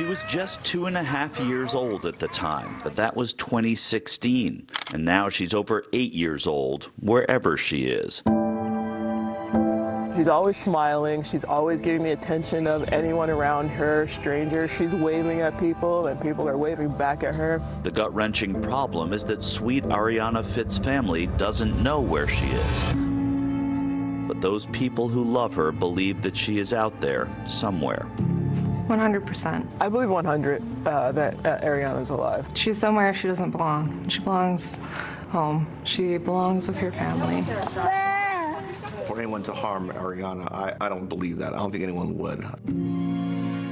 She was just two and a half years old at the time, but that was 2016. And now she's over eight years old, wherever she is. She's always smiling. She's always getting the attention of anyone around her, strangers. She's waving at people, and people are waving back at her. The gut wrenching problem is that sweet Arianna Fitts family doesn't know where she is. But those people who love her believe that she is out there somewhere. 100%. I believe 100 uh, that uh, Arianna's alive. She's somewhere she doesn't belong. She belongs home. She belongs with her family. For anyone to harm Arianna, I, I don't believe that. I don't think anyone would.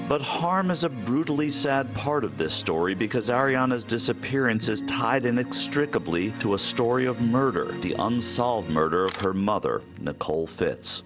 But harm is a brutally sad part of this story because Arianna's disappearance is tied inextricably to a story of murder, the unsolved murder of her mother, Nicole Fitts.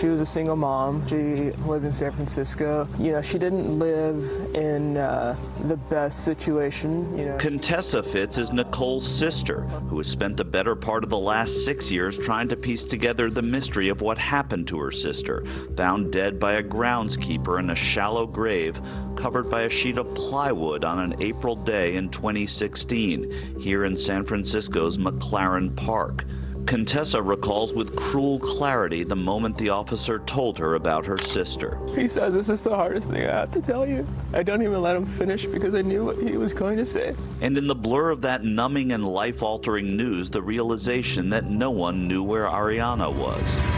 She was a single mom. She lived in San Francisco. You know, she didn't live in uh, the best situation. You know, Contessa Fitts is Nicole's sister, who has spent the better part of the last six years trying to piece together the mystery of what happened to her sister, found dead by a groundskeeper in a shallow grave covered by a sheet of plywood on an April day in 2016 here in San Francisco's McLaren Park. Contessa recalls with cruel clarity the moment the officer told her about her sister. he says this is the hardest thing I have to tell you. I don't even let him finish because I knew what he was going to say. And in the blur of that numbing and life altering news, the realization that no one knew where Arianna was.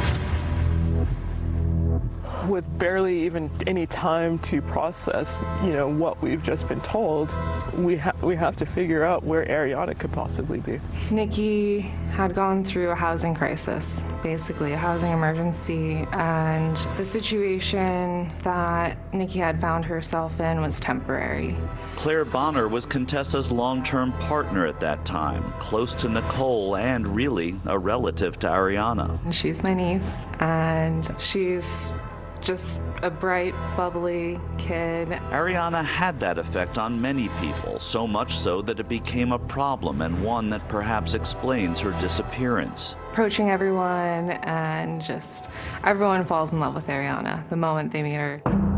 With barely even any time to process, you know, what we've just been told, we ha- we have to figure out where Arianna could possibly be. Nikki had gone through a housing crisis, basically a housing emergency, and the situation that Nikki had found herself in was temporary. Claire Bonner was Contessa's long term partner at that time, close to Nicole and really a relative to Arianna. She's my niece, and she's just a bright, bubbly kid. Arianna had that effect on many people, so much so that it became a problem and one that perhaps explains her disappearance. Approaching everyone, and just everyone falls in love with Arianna the moment they meet her.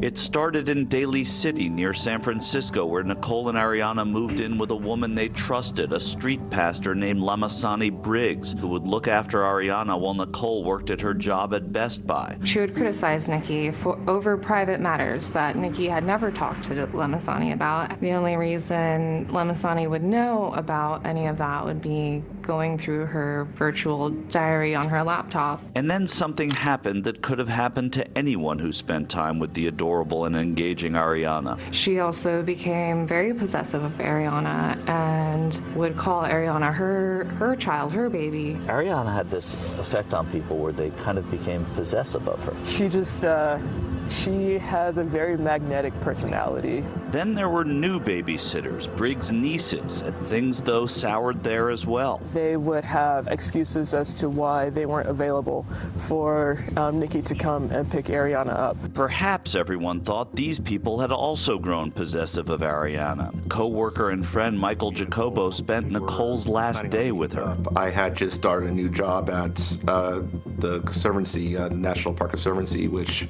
It started in Daly City near San Francisco, where Nicole and Arianna moved in with a woman they trusted, a street pastor named Lamasani Briggs, who would look after Arianna while Nicole worked at her job at Best Buy. She would criticize Nikki for over private matters that Nikki had never talked to Lemasani about. The only reason Lemasani would know about any of that would be going through her virtual diary on her laptop. And then something happened that could have happened to anyone who spent time with the adorable and engaging Arianna. She also became very possessive of Arianna and would call Arianna her her child, her baby. Arianna had this effect on people where they kind of became possessive of her. She just uh, she has a very magnetic personality. Then there were new babysitters, Briggs' nieces, and things, though, soured there as well. They would have excuses as to why they weren't available for um, Nikki to come and pick Arianna up. Perhaps everyone thought these people had also grown possessive of Arianna. Co-worker and friend Michael Jacobo spent Nicole's last day with her. I had just started a new job at uh, the Conservancy, uh, National Park Conservancy, which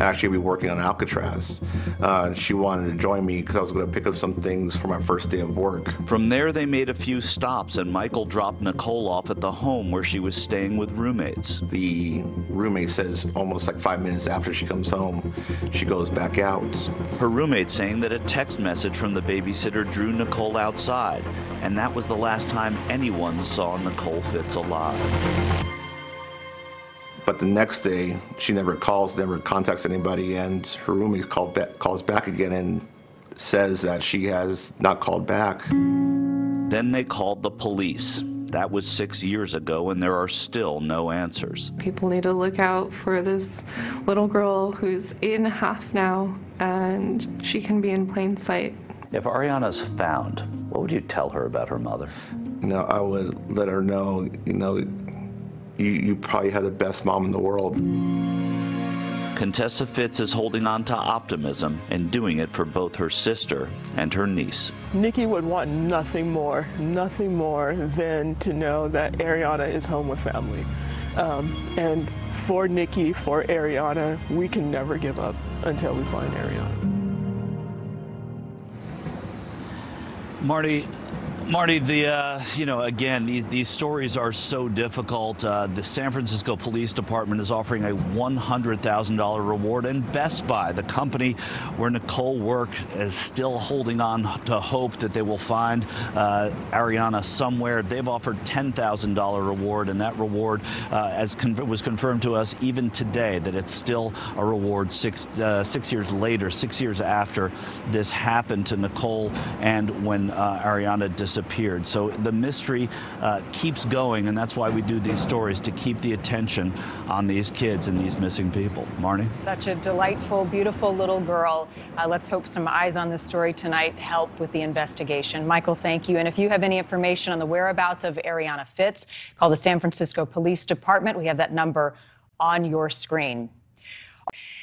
actually we working on Alcatraz. Uh, she wanted to join me because I was going to pick up some things for my first day of work. From there, they made a few stops, and Michael dropped Nicole off at the home where she was staying with roommates. The roommate says almost like five minutes after she comes home, she goes back out. Her roommate saying that a text message from the babysitter drew Nicole outside, and that was the last time anyone saw Nicole Fitts alive. But the next day, she never calls, never contacts anybody, and her roommate called ba- calls back again and says that she has not called back. Then they called the police. That was six years ago, and there are still no answers. People need to look out for this little girl who's eight and a half now, and she can be in plain sight. If Arianna's found, what would you tell her about her mother? You know, I would let her know, you know, you, you probably have the best mom in the world. Contessa Fitts is holding on to optimism and doing it for both her sister and her niece. Nikki would want nothing more, nothing more than to know that Arianna is home with family. Um, and for Nikki, for Arianna, we can never give up until we find Arianna. Marty, Marty, the uh, you know again these these stories are so difficult. Uh, the San Francisco Police Department is offering a one hundred thousand dollar reward, and Best Buy, the company where Nicole worked, is still holding on to hope that they will find uh, Arianna somewhere. They've offered ten thousand dollar reward, and that reward, uh, as con was confirmed to us even today, that it's still a reward six uh, six years later, six years after this happened to Nicole, and when uh, Arianna disappeared disappeared. So the mystery uh, keeps going, and that's why we do these stories to keep the attention on these kids and these missing people. Marnie? Such a delightful, beautiful little girl. Uh, let's hope some eyes on this story tonight help with the investigation. Michael, thank you. And if you have any information on the whereabouts of Arianna Fitts, call the San Francisco Police Department. We have that number on your screen.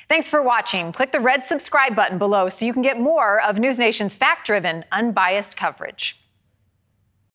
Thanks for watching. Click the red subscribe button below so you can get more of NewsNation's fact driven, unbiased coverage.